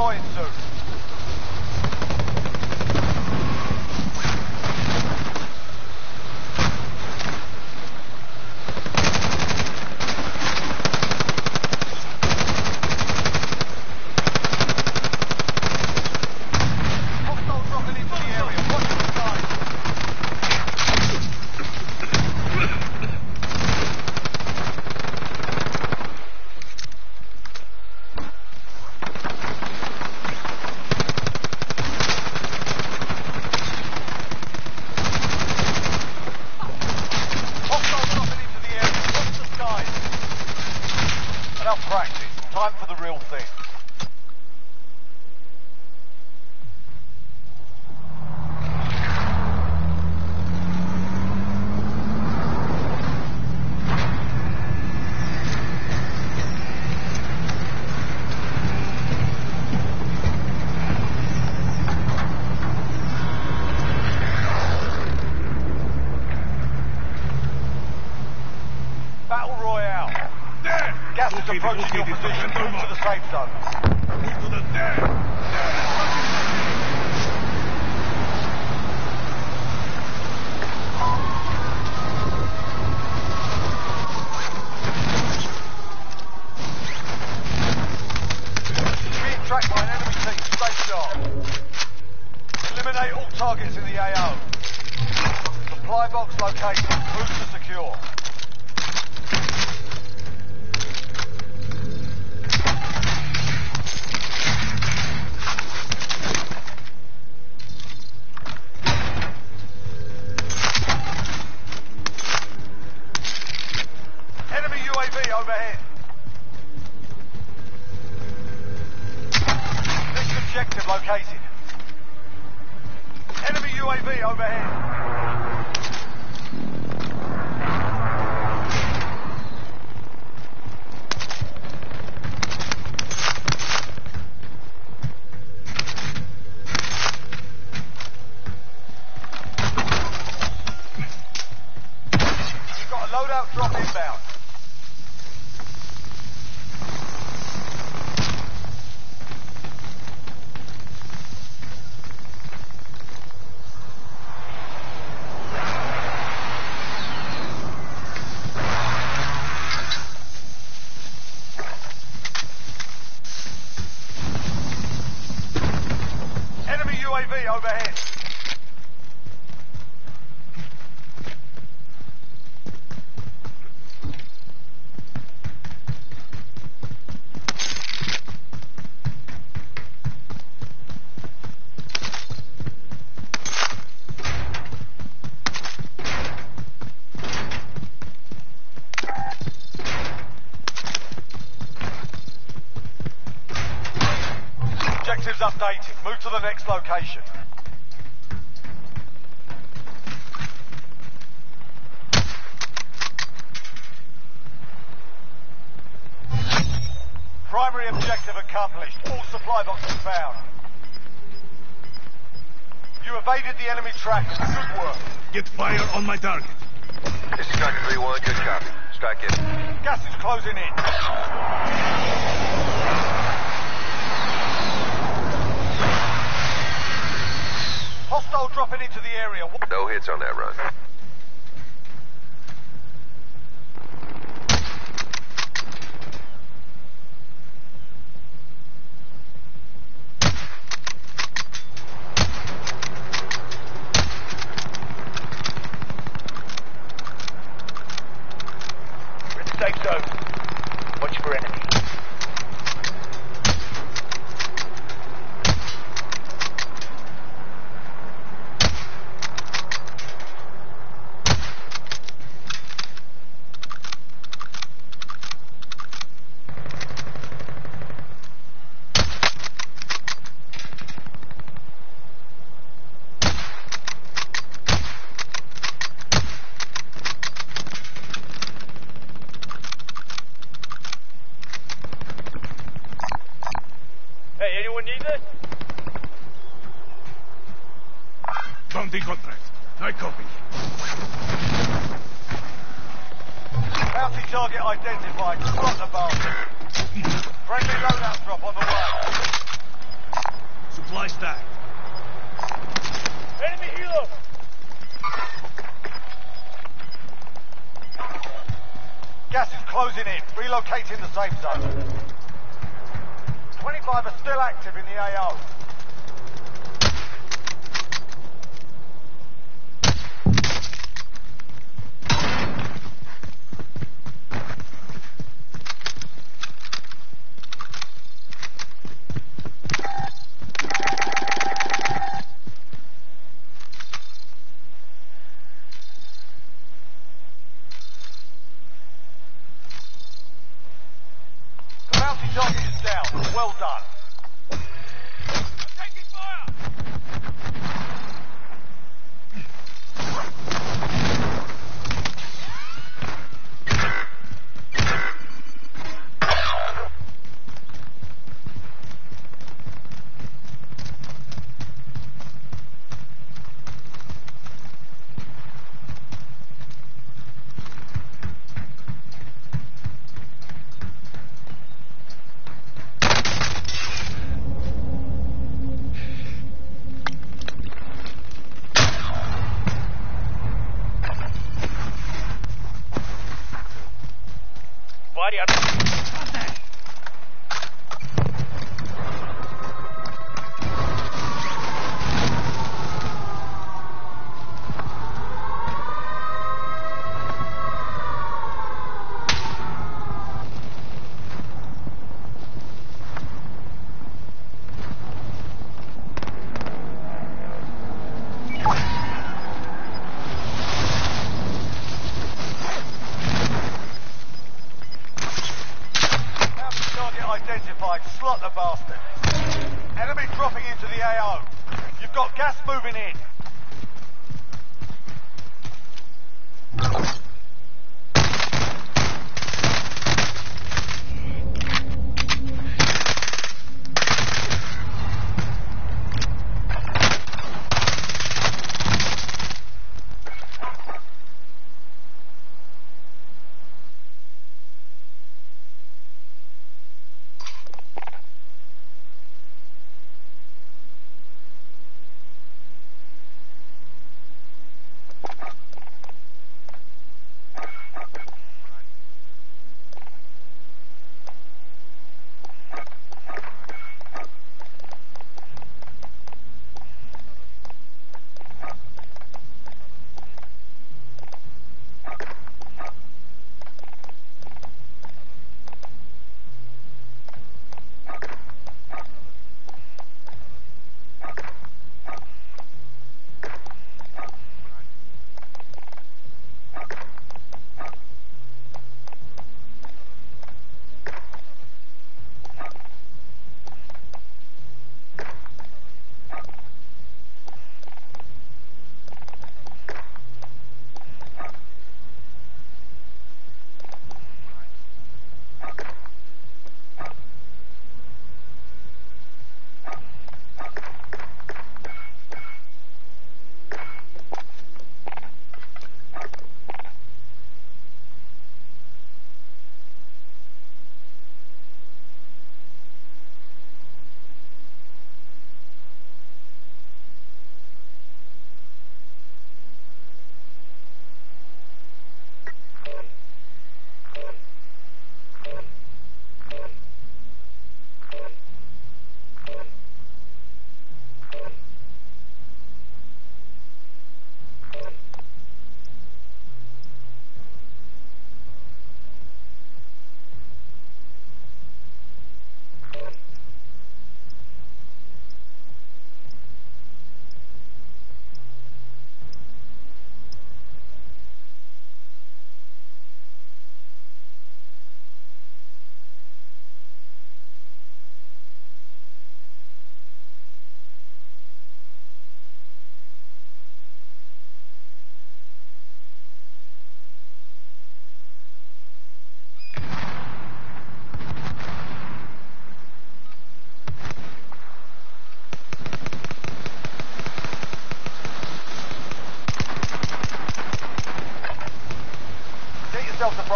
deploying soon. Hostile dropping into the area. Watch the skies. Hostile dropping into the area. Watch the skies. Enough practice. Time for the real thing. Battle Royale. There! Gas is Located, approaching your position. Move to the safe zone. Move the there! Overhead. You've got a loadout drop inbound. Enemy UAV overhead. Objectives updated. Move to the next location. Primary objective accomplished. All supply boxes found. You evaded the enemy trackers. Good work. Get fire on my target. This is Striker 3-1, good copy. Strike in. Gas is closing in. Hostile dropping into the area. No hits on that run. We're in the safe zone. Watch for enemy. Hey, anyone need this? Bounty contract. I copy. Bounty target identified. Spot the bastard. Friendly loadout drop on the way. Supply stack. Enemy helo! Gas is closing in. Relocating the safe zone. 25 are still active in the AO. The bounty target is down. Well done. Taking fire! Body out. Identified. Slot the bastard. Enemy dropping into the AO. You've got gas moving in.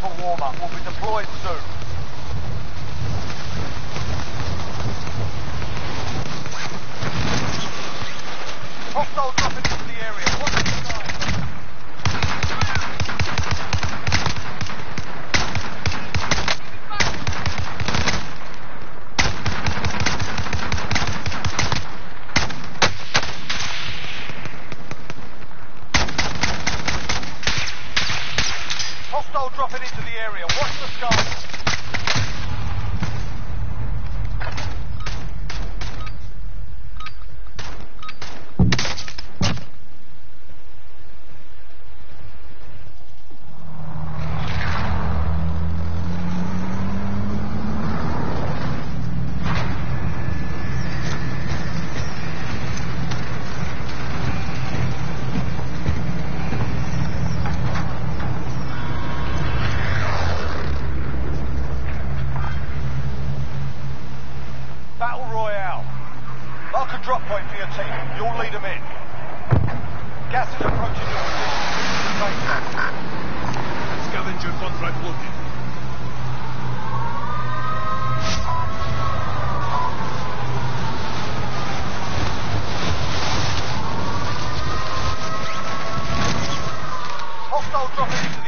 bubble warmer will be deployed soon. Hostile dropping drop point for your team. You'll lead them in. Gas is approaching your position. Scavenger contract loaded. Hostile dropping into the